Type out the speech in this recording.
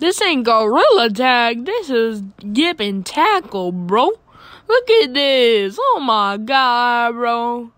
This ain't gorilla tag. This is give tackle, bro. Look at this. Oh my god, bro.